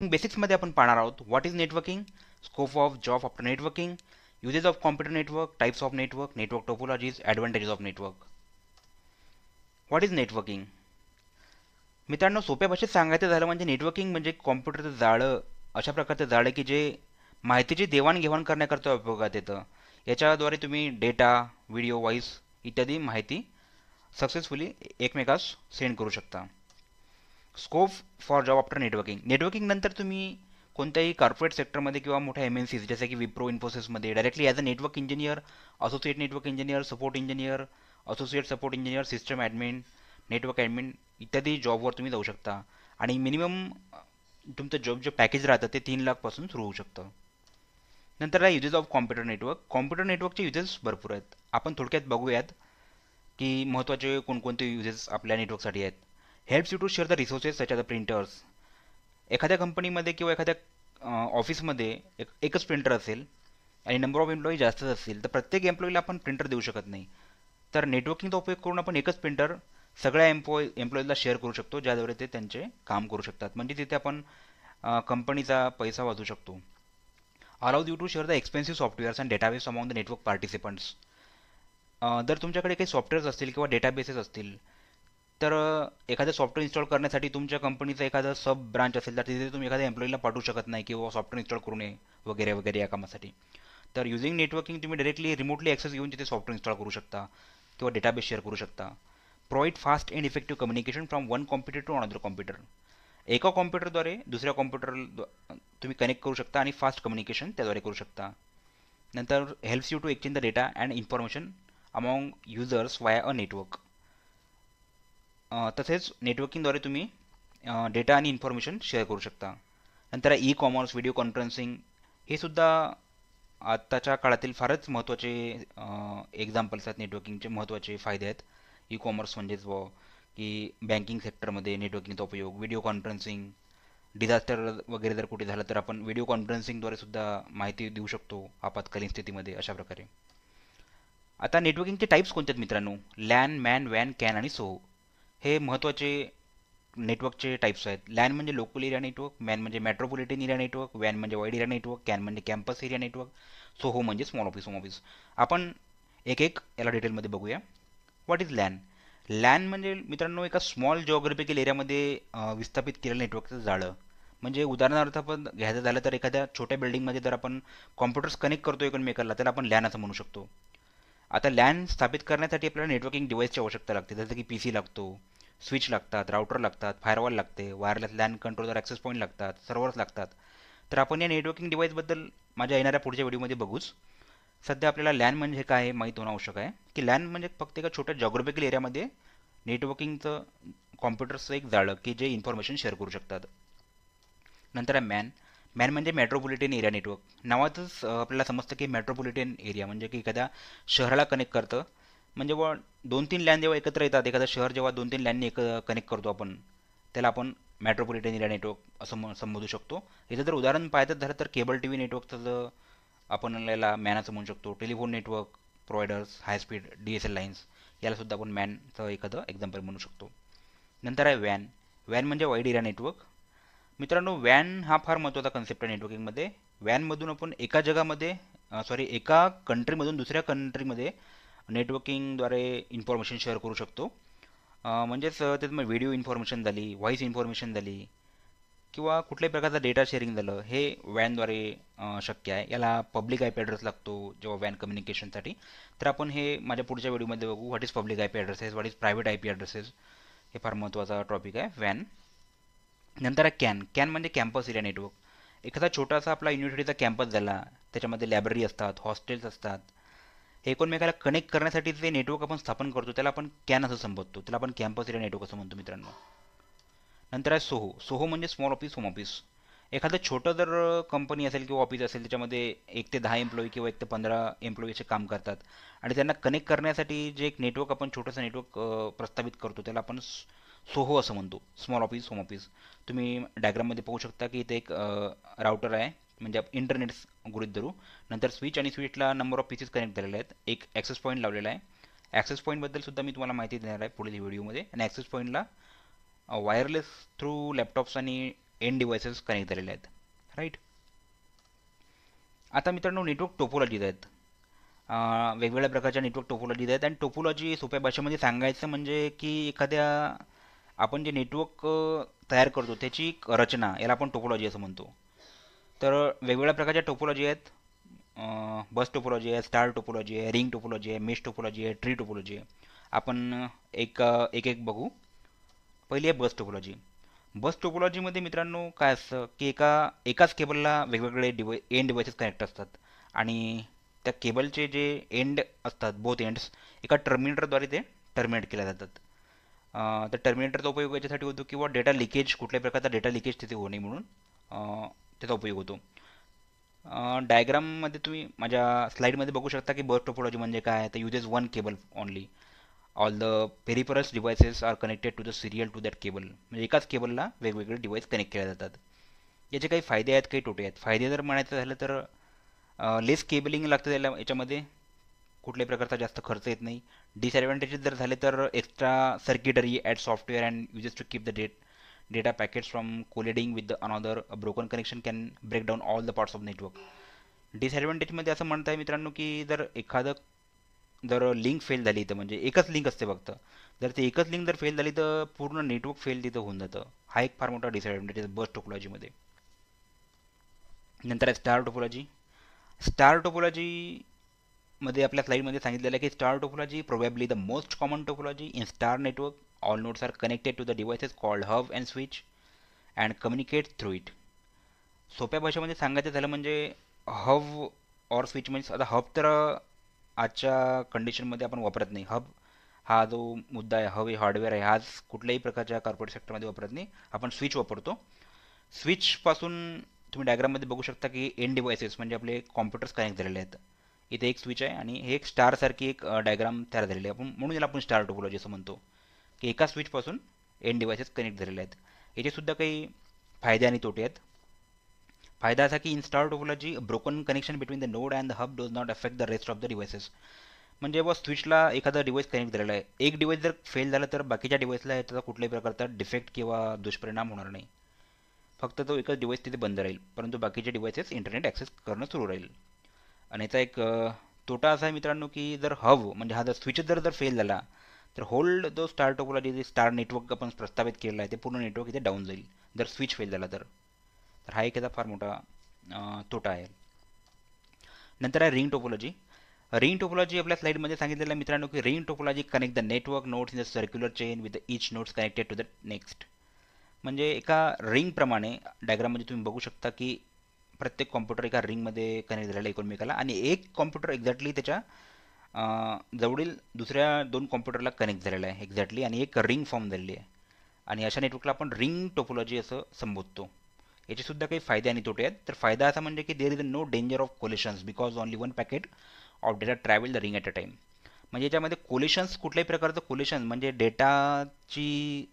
बेसिक्समध्ये आपण पाहणार आहोत. What is networking scope of job after networking uses of computer network types of network network topologies advantages of network what is networking मित्रांनो सोप्या भाषेत सांगायचं झालं म्हणजे नेटवर्किंग म्हणजे कॉम्प्युटरचं जाळं अशा प्रकारचं जाळं की जे माहितीची देवाणघेवाण करण्याकरता उपयोगात येतं. याच्याद्वारे तुम्ही डेटा व्हिडिओ व्हॉईस इत्यादी माहिती सक्सेसफुली एकमेकास सेंड करू शकता. Scope for job after networking networking नंतर तुम्ही कोणत्याही कॉर्पोरेट सेक्टरमध्ये किंवा मोठ्या एम एन सीज जसं की Wipro इन्फोसिसमध्ये directly as a network engineer associate network engineer support engineer associate support engineer system admin network admin इत्यादी जॉबवर तुम्ही जाऊ शकता. आणि मिनिमम तुमचं जॉब जे पॅकेज राहतं ते तीन लाखपासून सुरू होऊ शकतं. नंतर आहे uses of computer network computer नेटवर्कचे युजेस भरपूर आहेत. आपण थोडक्यात बघूयात की महत्त्वाचे कोणकोणते युजेस आपल्या नेटवर्कसाठी आहेत. Helps you to share the resources such the printers एखाद्या कंपनीमध्ये किंवा एखाद्या ऑफिसमध्ये एक एकच प्रिंटर असेल आणि नंबर ऑफ एम्प्लॉई जास्तच असतील तर प्रत्येक एम्प्लॉईला आपण प्रिंटर देऊ शकत नाही. तर नेटवर्किंगचा उपयोग करून आपण एकच प्रिंटर सगळ्या एम्प्लॉय एम्प्लॉईजला शेअर करू शकतो ज्याद्वारे ते त्यांचे काम करू शकतात. म्हणजे तिथे आपण कंपनीचा पैसा वाचू शकतो. Allow you to share the expensive softwares and database among the network participants जर तुमच्याकडे काही सॉफ्टवेअर्स असतील किंवा डेटाबेसेस असतील तर एखादं सॉफ्टवेअर इन्स्टॉल करण्यासाठी तुमच्या कंपनीचं एखादं सब ब्रांच असेल तर तिथे तुम्ही एखाद्या एम्प्लॉईला पाठवू शकत नाही किंवा सॉफ्टवेअर इन्स्टॉल करू नये वगैरे वगैरे या कामासाठी. तर युझिंग नेटवर्किंग तुम्ही डायरेक्टली रिमोटली ॲक्सेस घेऊन तिथे सॉफ्टवेअर इन्स्टॉल करू शकता किंवा डेटाबेस शेअर करू शकता. Provide fast and effective communication from one computer to another computer एका कॉम्प्युटरद्वारे दुसऱ्या कॉम्प्युटर तुम्ही कनेक्ट करू शकता आणि फास्ट कम्युनिकेशन त्याद्वारे करू शकता. नंतर helps you to exchange the data and information among users via a network तसेच नेटवर्किंगद्वारे तुम्ही डेटा आणि इन्फॉर्मेशन शेअर करू शकता. नंतर ई कॉमर्स व्हिडिओ कॉन्फरन्सिंग हे सुद्धा आत्ताच्या काळातील फारच महत्त्वाचे एक्झाम्पल्स आहेत. नेटवर्किंगचे महत्त्वाचे फायदे आहेत. ई कॉमर्स म्हणजेच व की बँकिंग सेक्टरमध्ये नेटवर्किंगचा उपयोग व्हिडिओ कॉन्फरन्सिंग डिझास्टर वगैरे जर कुठे झालं तर आपण व्हिडिओ कॉन्फरन्सिंगद्वारे सुद्धा माहिती देऊ शकतो आपत्कालीन स्थितीमध्ये अशा प्रकारे. आता नेटवर्किंगचे टाईप्स कोणते आहेत मित्रांनो? लॅन मॅन वॅन कॅन आणि सो हे महत्त्वाचे नेटवर्कचे टाईप्स आहेत. लॅन म्हणजे लोकल एरिया नेटवर्क मॅन म्हणजे मेट्रोपॉलिटन एरिया नेटवर्क वॅन म्हणजे वाईड एरिया नेटवर्क कॅन म्हणजे कॅम्पस एरिया नेटवर्क सोहो म्हणजे स्मॉल ऑफिस होम ऑफिस आपण एक एक याला डिटेलमध्ये बघूया. व्हॉट इज लॅन लॅन म्हणजे मित्रांनो एका स्मॉल जॉग्राफिकल एरियामध्ये विस्थापित केलेलं नेटवर्कचं जाळं. म्हणजे उदाहरणार्थ आपण घ्यायचं झालं तर एखाद्या छोट्या बिल्डिंगमध्ये जर आपण कॉम्प्युटर्स कनेक्ट करतो एकमेकाला तर आपण लॅन असं म्हणू शकतो. आता लॅन स्थापित करण्यासाठी आपल्याला नेटवर्किंग डिव्हाइसची आवश्यकता लागते. जसं की पी सी लागतो स्विच लागतात राउटर लागतात फायरवॉल लागते wireless LAN controller access point लागतात सर्व्हर्स लागतात. तर आपण या नेटवर्किंग डिव्हाइसबद्दल माझ्या येणाऱ्या पुढच्या व्हिडिओमध्ये बघूच. सध्या आपल्याला लॅन म्हणजे काय हे माहीत होणं आवश्यक आहे. की लॅन म्हणजे फक्त एका छोट्या जॉग्राफिकल एरियामध्ये नेटवर्किंगचं कॉम्प्युटर्सचं एक जाळं की जे इन्फॉर्मेशन शेअर करू शकतात. नंतर आहे मॅन मॅन म्हणजे मेट्रोपॉलिटन एरिया नेटवर्क नावातच आपल्याला समजतं की मेट्रोपॉलिटन एरिया म्हणजे की एखाद्या शहराला कनेक्ट करतं. म्हणजे व दोन तीन लँड जेव्हा एकत्र येतात एखादं शहर जेव्हा दोन तीन लँडने एक कनेक्ट करतो आपण त्याला आपण मेट्रोपॉलिटन एरिया नेटवर्क असं संबोधू शकतो. इथं जर उदाहरण पाहायचं झालं तर केबल टी व्ही नेटवर्कचं आपण याला मॅन असं म्हणू शकतो. Telephone network providers high speed D S L lines यालासुद्धा आपण मॅनचं एखादं एक्झाम्पल म्हणू शकतो. नंतर आहे वॅन वॅन म्हणजे वाईड एरिया नेटवर्क मित्रांनो वॅन हा फार महत्त्वाचा कन्सेप्ट आहे नेटवर्किंगमध्ये वॅनमधून आपण एका जगामध्ये सॉरी एका कंट्रीमधून दुसऱ्या कंट्रीमध्ये नेटवर्किंगद्वारे इन्फॉर्मेशन शेअर करू शकतो. म्हणजेच त्यात मग व्हिडिओ इन्फॉर्मेशन झाली व्हॉईस इन्फॉर्मेशन झाली किंवा कुठल्याही प्रकारचा डेटा शेअरिंग झालं हे वॅनद्वारे शक्य आहे. याला पब्लिक आय पी ॲड्रेस लागतो जेव्हा वॅन कम्युनिकेशनसाठी तर आपण हे माझ्या पुढच्या व्हिडिओमध्ये बघू what is public I P addresses what is private I P addresses हे फार महत्त्वाचा टॉपिक आहे वॅन नंतर आहे कॅन. कॅन म्हणजे कॅम्पस एरिया नेटवर्क. एखादा छोटासा आपला युनिव्हर्सिटीचा कॅम्पस झाला त्याच्यामध्ये लायब्ररी असतात हॉस्टेल्स असतात. हे एकमेकाला कनेक्ट करण्यासाठी जे नेटवर्क आपण स्थापन करतो त्याला आपण कॅन असं संबोधतो. त्याला आपण कॅम्पस एरिया नेटवर्क असं म्हणतो मित्रांनो. नंतर आहे सोहो. सोहो म्हणजे स्मॉल ऑफिस होम ऑफिस एखादं छोटं जर कंपनी असेल किंवा ऑफिस असेल त्याच्यामध्ये एक ते दहा एम्प्लॉई किंवा एक ते पंधरा एम्प्लॉई असे काम करतात. आणि त्यांना कनेक्ट करण्यासाठी जे एक नेटवर्क आपण छोटंसं नेटवर्क प्रस्तावित करतो त्याला आपण सोहो असं म्हणतो. स्मॉल ऑफिस होम ऑफिस तुम्ही डायग्राममध्ये पाहू शकता की इथे एक राउटर आहे. म्हणजे इंटरनेट गृहित धरू. नंतर स्विच आणि स्विचला नंबर ऑफ पीसेस कनेक्ट झालेले आहेत. एक ॲक्सेस पॉईंट लावलेला आहे. ॲक्सेस पॉईंटबद्दल सुद्धा मी तुम्हाला माहिती देणार आहे पुढील व्हिडिओमध्ये आणि ॲक्सेस पॉईंटला वायरलेस थ्रू लॅपटॉप्स आणि एन डिव्हायसेस कनेक्ट झालेले आहेत. राईट आता मित्रांनो नेटवर्क टोपोलॉजीज आहेत. वेगवेगळ्या प्रकारच्या नेटवर्क टोपोलॉजीज आहेत. आणि टोपोलॉजी सोप्या भाषेमध्ये सांगायचं म्हणजे की एखाद्या आपण जे नेटवर्क तयार करतो त्याची रचना याला आपण टोपोलॉजी असं म्हणतो. तर वेगवेगळ्या प्रकारच्या टोपोलॉजी आहेत. बस टोपोलॉजी आहे स्टार टोपोलॉजी आहे रिंग टोपोलॉजी आहे मेश टोपोलॉजी आहे ट्री टोपोलॉजी आहे. आपण एक एक एक बघू. पहिली आहे बस टोपोलॉजी बस टोपोलॉजीमध्ये मित्रांनो काय असतं की एका एकाच केबलला वेगवेगळे डिवाय एंड डिव्हायसेस कनेक्ट असतात. आणि त्या केबलचे जे एंड असतात बोथ एंड्स एका टर्मिनेटरद्वारे ते टर्मिनेट केल्या जातात. तर टर्मिनेटरचा उपयोग याच्यासाठी होतो किंवा डेटा लिकेज कुठल्याही प्रकारचा डेटा लिकेज तिथे होऊ नये म्हणून त्याचा उपयोग होतो. डायग्राममध्ये तुम्ही माझ्या स्लाईडमध्ये बघू शकता की बर्थ टोपोलॉजी म्हणजे काय तर uses one cable only all the peripherals devices are connected to the serial to that cable म्हणजे एकाच केबलला वेगवेगळे डिव्हाइस कनेक्ट केले जातात. याचे काही फायदे आहेत काही तोटे आहेत. फायदे जर म्हणायचं झालं तर लेस केबलिंग लागतं त्याला याच्यामध्ये. कुठल्याही प्रकारचा जास्त खर्च येत नाही. डिसॲडव्हान्टेजेस जर झाले तर extra circuitry at software and uses to keep the date data packets from colliding with the another broken connection can break down all the parts of network डिसॲडव्हान्टेजमध्ये असं म्हणत आहे मित्रांनो की जर एखादं जर लिंक फेल झाली तर म्हणजे एकच लिंक असते फक्त. जर ते एकच लिंक जर फेल झाली तर पूर्ण नेटवर्क फेल तिथं होऊन जातं. हा एक फार मोठा डिसॲडव्हान्टेज बस टोपोलॉजीमध्ये नंतर आहे स्टार टोपोलॉजी स्टार मध्ये आपल्या स्लाईडमध्ये सांगितलेलं आहे की star topology probably the most common topology in star network all nodes are connected to the devices called hub and switch and communicate through it सोप्या भाषेमध्ये सांगायचं झालं म्हणजे हब ऑर स्विच म्हणजे आता हब तर आजच्या कंडिशनमध्ये आपण वापरत नाही. हब हा जो मुद्दा आहे हवे हार्डवेअर आहे हाच कुठल्याही प्रकारच्या कॉर्पोरेट सेक्टरमध्ये वापरत नाही. आपण स्विच वापरतो. स्विचपासून तुम्ही डायग्राममध्ये बघू शकता की एन डिव्हायसेस म्हणजे आपले कॉम्प्युटर्स कनेक्ट झालेले आहेत. इथे एक स्विच आहे आणि हे एक स्टारसारखी एक डायग्राम तयार झालेली आहे. आपण म्हणून याला आपण स्टार टोपोलॉजी असं म्हणतो. की एका स्विचपासून एन डिव्हायसेस कनेक्ट झालेले आहेत. याचेसुद्धा काही फायदे आणि तोटे आहेत. फायदा असा की in star topology broken connection between the node and the hub does not affect the rest of the devices म्हणजे बस स्विचला एखादा डिव्हाइस कनेक्ट झालेला आहे. एक डिव्हाइस जर फेल झाला तर बाकीच्या डिव्हाइसला याचा कुठल्याही प्रकारचा डिफेक्ट किंवा दुष्परिणाम होणार नाही. फक्त तो एकच डिव्हाइस तिथे बंद राहील. परंतु बाकीचे डिव्हाइसेस इंटरनेट ॲक्सेस करणं सुरू राहील. आणि याचा एक तोटा असा आहे मित्रांनो की जर हव म्हणजे हा जर स्विच जर जर फेल झाला तर होल्ड जो स्टार टोपोलॉजी जे स्टार नेटवर्क आपण प्रस्तावित केलेला आहे ते पूर्ण नेटवर्क इथे डाऊन जाईल. जर स्विच फेल झाला तर. तर हा एक याचा फार मोठा तोटा आहे. नंतर आहे रिंग टोपोलॉजी रिंग टोपोलॉजी आपल्या स्लाईडमध्ये सांगितलेलं आहे मित्रांनो की ring topology connect the network nodes in the circular chain with the each nodes connected to the next म्हणजे एका रिंगप्रमाणे डायग्राममध्ये तुम्ही बघू शकता की प्रत्येक कॉम्प्युटर एका रिंगमध्ये कनेक्ट झालेला एकमेकाला आणि एक कॉम्प्युटर एक्झॅक्टली त्याच्या जवळील दुसऱ्या दोन कॉम्प्युटरला कनेक्ट झालेला आहे एक्झॅक्टली आणि एक रिंग फॉर्म झालेली आहे. आणि अशा नेटवर्कला आपण रिंग टोपोलॉजी असं संबोधतो. याचेसुद्धा काही फायदे आणि तोटे आहेत. तर फायदा असा म्हणजे की there is no danger of collisions because only one packet of data travel the ring at a time म्हणजे याच्यामध्ये कोलेशन्स कुठल्याही प्रकारचं कोलेशन म्हणजे डेटाची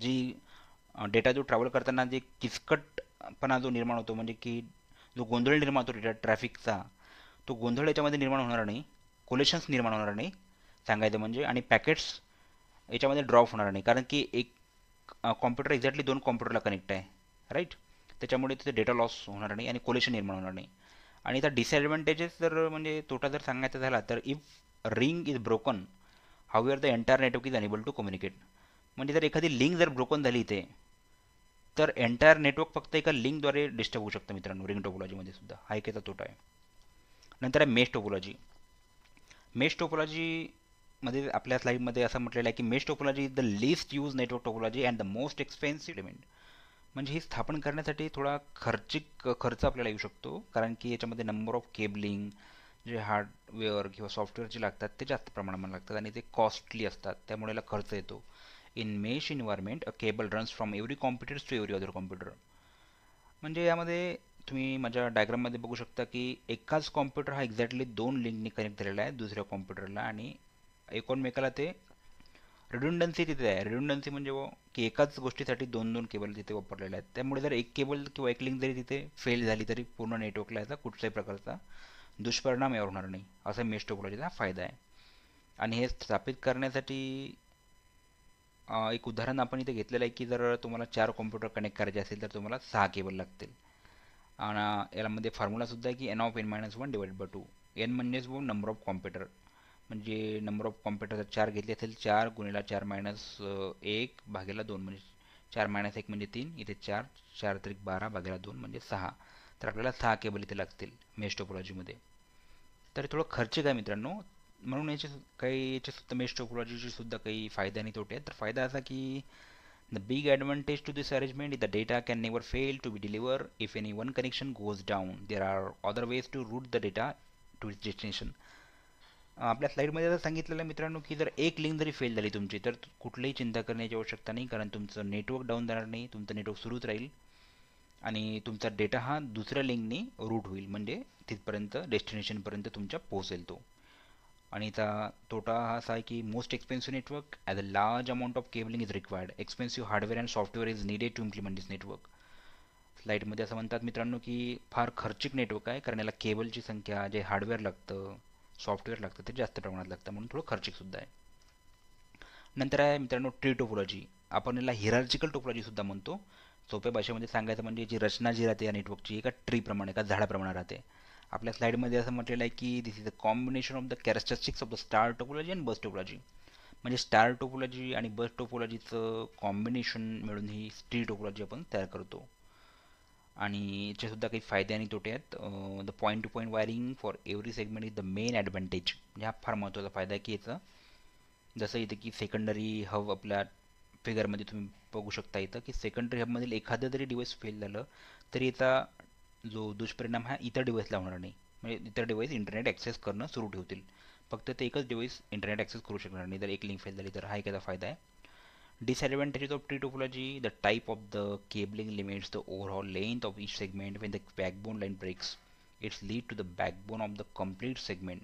जी डेटा जो ट्रॅव्हल करताना जे पणा जो निर्माण होतो म्हणजे की जो गोंधळ निर्माण होतो ट्रॅफिकचा तो गोंधळ याच्यामध्ये निर्माण होणार नाही. कोलेशन्स निर्माण होणार नाही सांगायचं म्हणजे. आणि पॅकेट्स याच्यामध्ये ड्रॉप होणार नाही. कारण की एक कॉम्प्युटर एक्झॅक्टली दोन कॉम्प्युटरला कनेक्ट आहे राईट त्याच्यामुळे तिथे डेटा लॉस होणार नाही आणि कोलेशन निर्माण होणार नाही. आणि त्या डिसॲडव्हान्टेजेस जर म्हणजे तोटा जर सांगायचा झाला तर if ring is broken how are the entire network is unable to communicate म्हणजे जर एखादी लिंक जर ब्रोकन झाली इथे तर एंटायर नेटवर्क फक्त एका लिंकद्वारे डिस्टर्ब होऊ शकतं मित्रांनो रिंग टोपोलॉजीमध्ये सुद्धा. हा एक याचा तोटा आहे. नंतर आहे मेश टोपोलॉजी मेश टोपोलॉजीमध्ये आपल्या स्लाईडमध्ये असं म्हटलेलं आहे की mesh topology is the least used network topology and the most expensive element म्हणजे ही स्थापन करण्यासाठी थोडा खर्चिक खर्च आपल्याला येऊ शकतो. कारण की याच्यामध्ये नंबर ऑफ केबलिंग जे हार्डवेअर किंवा सॉफ्टवेअर जे लागतात ते जास्त प्रमाणामध्ये लागतात आणि ते कॉस्टली असतात. त्यामुळे याला खर्च येतो. In mesh environment a cable runs from every computers to every other computer म्हणजे यामध्ये तुम्ही माझ्या डायग्राममध्ये बघू शकता की एकाच कॉम्प्युटर हा एक्झॅक्टली दोन लिंकनी कनेक्ट झालेला आहे दुसऱ्या कॉम्प्युटरला आणि एकोणमेकाला ते रिडुंडन्सी तिथे आहे. रिडुंडन्सी म्हणजे की एकाच गोष्टीसाठी दोन दोन केबल तिथे वापरलेले आहेत. त्यामुळे जर एक केबल किंवा एक लिंक जरी तिथे फेल झाली तरी पूर्ण नेटवर्कला याचा कुठल्याही प्रकारचा दुष्परिणाम यावर होणार नाही. असा मेश टोपोलॉजीचा फायदा आहे. आणि हे स्थापित करण्यासाठी एक उदाहरण आपण इथे घेतलेलं आहे की जर तुम्हाला चार कॉम्प्युटर कनेक्ट करायचे असेल तर तुम्हाला सहा केबल लागतील. आणि यामध्ये फॉर्म्युलासुद्धा आहे की N of N minus one divide by two N म्हणजेच व नंबर ऑफ कॉम्प्युटर म्हणजे नंबर ऑफ कॉम्प्युटर जर चार घेतले असेल चार गुणिला चार मायनस एक भागेला दोन म्हणजे चार मायनस एक म्हणजे तीन इथे चार चार तरीक बारा भागेला दोन म्हणजे सहा. तर आपल्याला सहा केबल इथे लागतील मेश टोपोलॉजीमध्ये तर थोडं खर्चिक आहे मित्रांनो. म्हणून याचे काही याचे सुद्धा मेश टोपोलॉजीचे सुद्धा काही फायदे आणि तोटे आहेत. तर फायदा असा की the big advantage to this arrangement is the data can never fail to be deliver if any one connection goes down there are other ways to route the data to its destination आपल्या स्लाईडमध्ये आता सांगितलेलं आहे मित्रांनो की जर एक link जरी फेल झाली तुमची तर कुठलीही चिंता करण्याची आवश्यकता नाही कारण तुमचं नेटवर्क डाऊन जाणार नाही तुमचं नेटवर्क सुरूच राहील आणि तुमचा डेटा हा दुसऱ्या लिंकने रूट होईल. म्हणजे तिथपर्यंत डेस्टिनेशनपर्यंत तुमच्या पोहोचेल तो. आणि याचा तोटा हा असा आहे की most expensive network as a large amount of cabling is required expensive hardware and software is needed to implement this network स्लाईडमध्ये असं म्हणतात मित्रांनो की फार खर्चिक नेटवर्क आहे कारण याला केबलची संख्या जे हार्डवेअर लागतं सॉफ्टवेअर लागतं ते जास्त प्रमाणात लागतं म्हणून थोडं खर्चिकसुद्धा आहे. नंतर आहे मित्रांनो ट्री टोपोलॉजी आपण याला हिरार्जिकल टोपोलॉजीसुद्धा म्हणतो. सोप्या भाषेमध्ये सांगायचं म्हणजे जी रचना जी राहते या नेटवर्कची एका ट्रीप्रमाणे एका झाडाप्रमाणे राहते. आपल्या स्लाईडमध्ये असं म्हटलेलं आहे की this is a combination of the characteristics of the star topology and bus topology म्हणजे स्टार टोपोलॉजी आणि बस टोपोलॉजीचं कॉम्बिनेशन मिळून ही स्ट्री टोपोलॉजी आपण तयार करतो. आणि याचेसुद्धा काही फायदे आणि तोटे आहेत. The point to point wiring for every segment is the main advantage म्हणजे हा फार महत्त्वाचा फायदा आहे की याचा. जसं इथं की सेकंडरी हब आपल्या फिगरमध्ये तुम्ही बघू शकता इथं की सेकंडरी हबमधील एखादं जरी डिवाइस फेल झालं तरी याचा जो दुष्परिणाम हा इतर डिवाइसला होणार नाही. म्हणजे इतर डिवाइस इंटरनेट ॲक्सेस करणं सुरू ठेवतील. फक्त ते एकच डिवाइस इंटरनेट ॲक्सेस करू शकणार नाही. जर एक लिंक फेल झाली तर हा एखादा फायदा आहे. Disadvantages of tree topology the type of the cabling limits the overall length of each segment when the backbone line breaks its lead to the backbone of the complete segment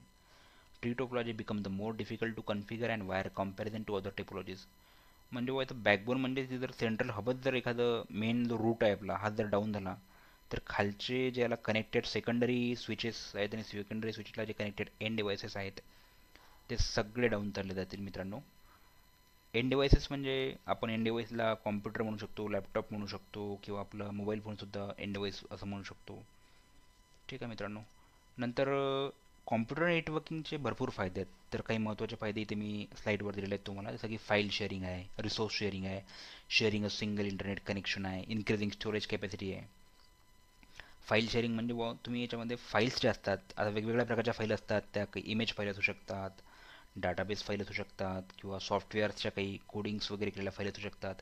tree topology become the more difficult to configure and wire comparison to other topologies म्हणजे बघायचं backbone म्हणजे जर central हबच जर एखादं main जो route आहे आपला हा जर डाऊन झाला तर खालचे जे याला कनेक्टेड सेकंडरी स्विचेस आहेत आणि सेकंडरी स्विचला जे कनेक्टेड एन डिव्हायसेस आहेत ते सगळे डाऊन चालले जातील मित्रांनो. एन डिव्हायसेस म्हणजे आपण एन डिव्हाइसला कॉम्प्युटर म्हणू शकतो लॅपटॉप म्हणू शकतो किंवा आपला मोबाईल फोनसुद्धा एन डिव्हाइस असं म्हणू शकतो. ठीक आहे मित्रांनो. नंतर कॉम्प्युटर नेटवर्किंगचे भरपूर फायदे आहेत. तर काही महत्त्वाचे फायदे इथे मी स्लाईडवर दिलेले आहेत तुम्हाला. जसं की फाईल शेअरिंग आहे रिसोर्स शेअरिंग आहे sharing a single internet connection आहे इन्क्रीजिंग स्टोरेज कॅपॅसिटी आहे. फाईल शेअरिंग म्हणजे बुवा तुम्ही याच्यामध्ये फाईल्स जे असतात आता वेगवेगळ्या प्रकारच्या फाईल असतात त्या काही इमेज फाईल असू शकतात डाटाबेस फाईल असू शकतात किंवा सॉफ्टवेअर्सच्या काही कोडिंग्स वगैरे केलेल्या फाईल असू शकतात.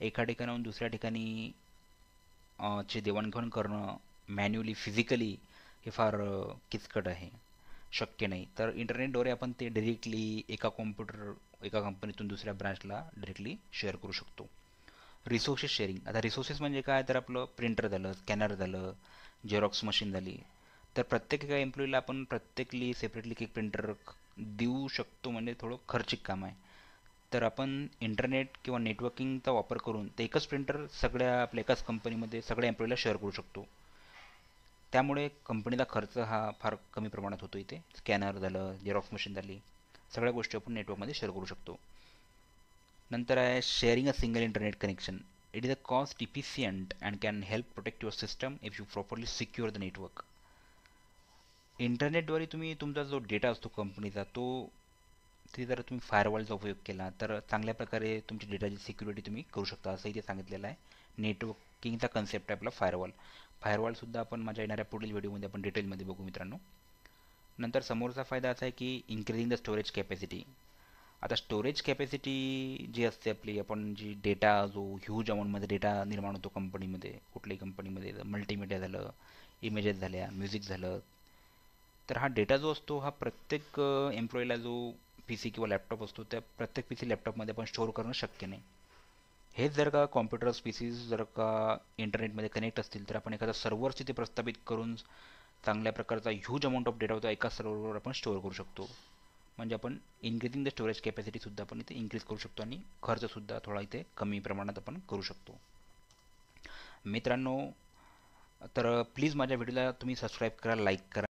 एका ठिकाणाहून दुसऱ्या ठिकाणी चे देवाणघेवाण करणं मॅन्युअली फिजिकली हे फार किचकट आहे. शक्य नाही. तर इंटरनेटद्वारे आपण ते डिरेक्टली एका कॉम्प्युटर एका कंपनीतून दुसऱ्या ब्रांचला डिरेक्टली शेअर करू शकतो. रिसोर्सेस शेअरिंग आता रिसोर्सेस म्हणजे काय? तर आपलं प्रिंटर झालं स्कॅनर झालं झेरॉक्स मशीन झाली. तर प्रत्येक एका एम्प्लॉईला आपण प्रत्येकली सेपरेटली एक प्रिंटर देऊ शकतो म्हणजे थोडं खर्चिक काम आहे. तर आपण इंटरनेट किंवा नेटवर्किंगचा वापर करून ते एकच प्रिंटर सगळ्या आपल्या एकाच कंपनीमध्ये सगळ्या एम्प्लॉईला शेअर करू शकतो. त्यामुळे कंपनीचा खर्च हा फार कमी प्रमाणात होतो इथे. स्कॅनर झालं झेरॉक्स मशीन झाली. सगळ्या गोष्टी आपण नेटवर्कमध्ये शेअर करू शकतो. नंतर आहे sharing a single internet connection it is a cost efficient and can help protect your system if you properly secure the network इंटरनेटद्वारे तुम्ही तुमचा जो डेटा असतो कंपनीचा तो ते जर तुम्ही फायरवॉलचा उपयोग केला तर चांगल्या प्रकारे तुमची डेटाची सिक्युरिटी तुम्ही करू शकता असं इथे सांगितलेलं आहे. नेटवर्किंगचा कन्सेप्ट आहे आपला फायरवॉल फायरवॉलसुद्धा आपण माझ्या येणाऱ्या पुढील व्हिडिओमध्ये आपण डिटेलमध्ये बघू मित्रांनो. नंतर समोरचा फायदा असा आहे की इन्क्रीजिंग द स्टोरेज कॅपॅसिटी आता स्टोरेज कॅपॅसिटी जी असते आपली आपण जी डेटा जो ह्यूज अमाऊंटमध्ये डेटा निर्माण होतो कंपनीमध्ये कुठल्याही कंपनीमध्ये मल्टीमीडिया झालं इमेजेस झाल्या म्युझिक झालं तर हा डेटा जो असतो हा प्रत्येक एम्प्लॉईला जो पी सी किंवा लॅपटॉप असतो त्या प्रत्येक पी सी लॅपटॉपमध्ये आपण स्टोअर करणं शक्य नाही. हेच जर का कॉम्प्युटर्स पी सीज जर का इंटरनेटमध्ये कनेक्ट असतील तर आपण एखादा सर्व्हर तिथे प्रस्थापित करून चांगल्या प्रकारचा ह्यूज अमाऊंट ऑफ डेटा होता एका सर्व्हरवर आपण स्टोअर करू शकतो. म्हणजे आपण इन्क्रीजिंग द स्टोरेज कॅपॅसिटीसुद्धा आपण इथे इन्क्रीज करू शकतो आणि खर्चसुद्धा थोडा इथे कमी प्रमाणात आपण करू शकतो. मित्रांनो तर प्लीज माझ्या व्हिडिओला तुम्ही सबस्क्राईब करा लाईक करा.